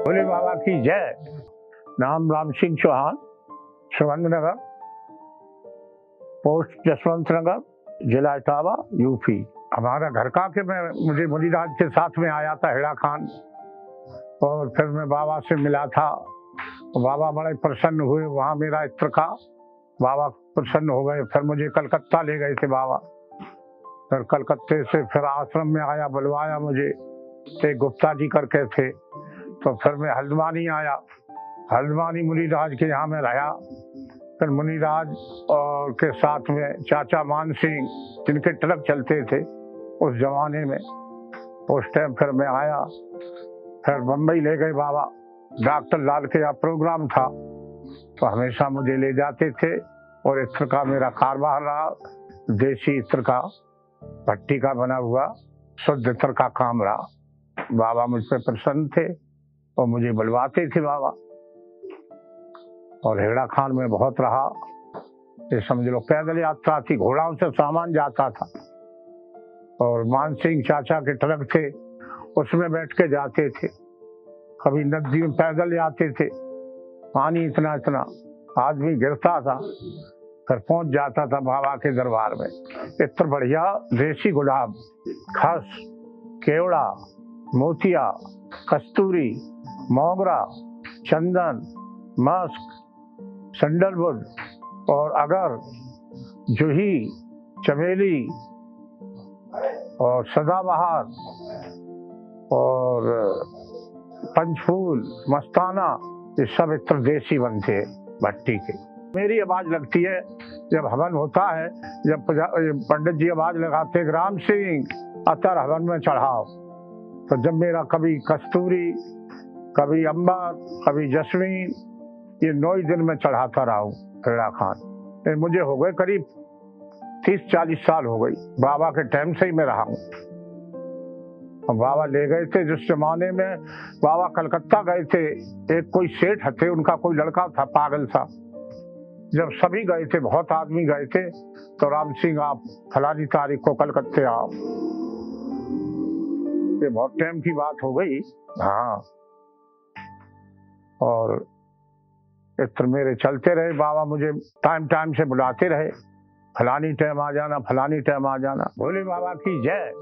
भोले बाबा की जय। नाम राम सिंह चौहान सुगंध नगर, पोस्ट जसवंत नगर, जिला इटावा यूपी हमारा घर का के मैं, मुझे मुनीराज के साथ में आया था, हेड़ा खान। और फिर मैं बाबा से मिला था। बाबा बड़े प्रसन्न हुए, वहाँ मेरा इत्र का बाबा प्रसन्न हो गए, फिर मुझे कलकत्ता ले गए थे बाबा। फिर कलकत्ते से फिर आश्रम में आया, बुलवाया मुझे। एक गुप्ता जी करके थे तो फिर मैं हल्द्वानी आया। हल्द्वानी मुनिराज के यहाँ में रहा। फिर मुनिराज और के साथ में चाचा मान सिंह जिनके ट्रक चलते थे उस जमाने में, उस टाइम फिर मैं आया। फिर बम्बई ले गए बाबा। डॉक्टर लाल के यहाँ प्रोग्राम था तो हमेशा मुझे ले जाते थे और इत्र का मेरा कारोबार रहा। देसी इत्र का भट्टी का बना हुआ शुद्ध इत्र का काम रहा बाबा मुझ पर प्रसन्न थे और मुझे बुलवाते थे बाबा। और हेड़ा खान में बहुत रहा। ये समझ लो, पैदल यात्रा थी, घोड़ाओं से सामान जाता था। और मान सिंह चाचा के ट्रक थे, उसमें बैठ के जाते थे। कभी नदी में पैदल जाते थे। पानी इतना इतना आदमी गिरता था। फिर पहुँच जाता था बाबा के दरबार में। इतना बढ़िया, देसी गुलाब, खस, केवड़ा, मोतिया, कस्तूरी, मोगरा, चंदन, मस्क सैंडलवुड और अगर, जूही, चमेली और सदाबहार और पंचफूल, मस्ताना, ये सब इत्र देसी बनते हैं, भट्टी के। मेरी आवाज़ लगती है। जब हवन होता है, जब पंडित जी आवाज़ लगाते राम सिंह, अतर हवन में चढ़ाओ। तो जब मेरा कभी कस्तूरी, कभी अंबर कभी जसमीन, ये नौ ही दिन में चढ़ाता रहा हूँ खेड़ा खान। मुझे हो गए करीब तीस चालीस साल हो गई। बाबा के टाइम से ही मैं रहा हूँ। बाबा ले गए थे, जिस जमाने में बाबा कलकत्ता गए थे, एक कोई सेठ थे, उनका कोई लड़का था, पागल सा। जब सभी गए थे, बहुत आदमी गए थे तो राम सिंह, आप फलानी तारीख को कलकत्ते आओ। ये बहुत टाइम की बात हो गई। हाँ। और इत्र मेरे चलते रहे, बाबा मुझे टाइम टाइम से बुलाते रहे। फलानी टाइम आ जाना, फलानी टाइम आ जाना। भोले बाबा की जय।